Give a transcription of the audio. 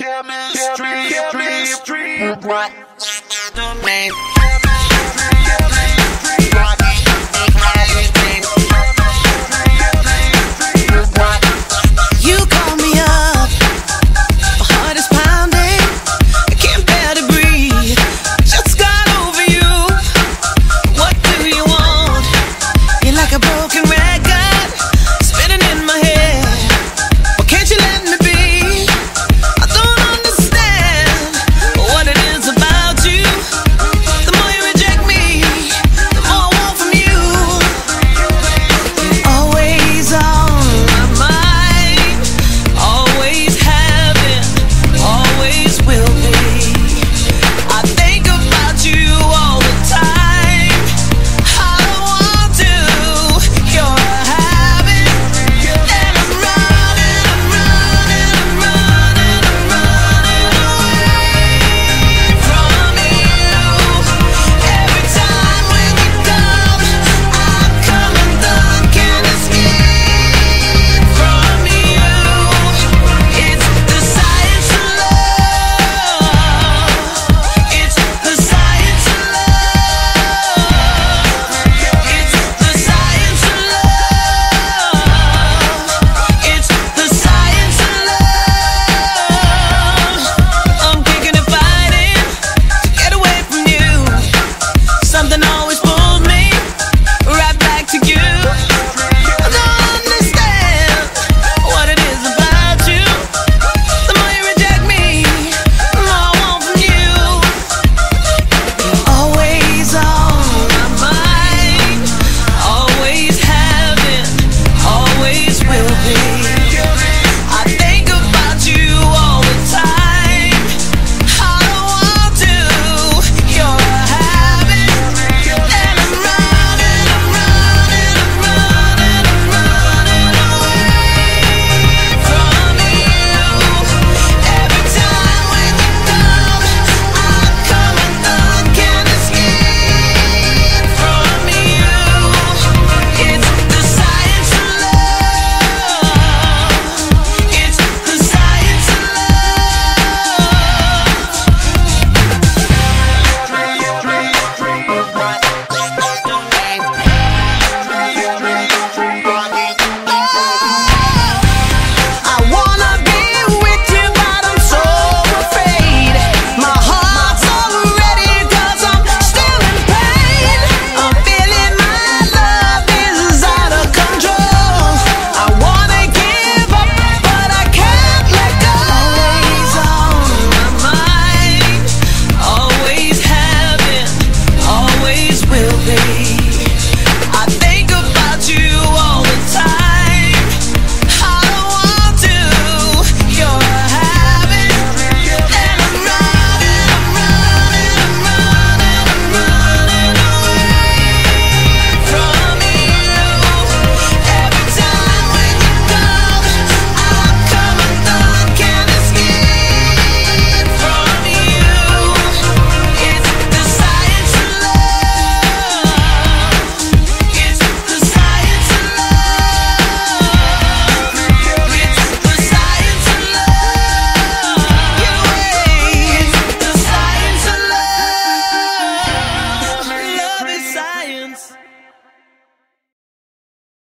chemistry, chemistry, what? The main.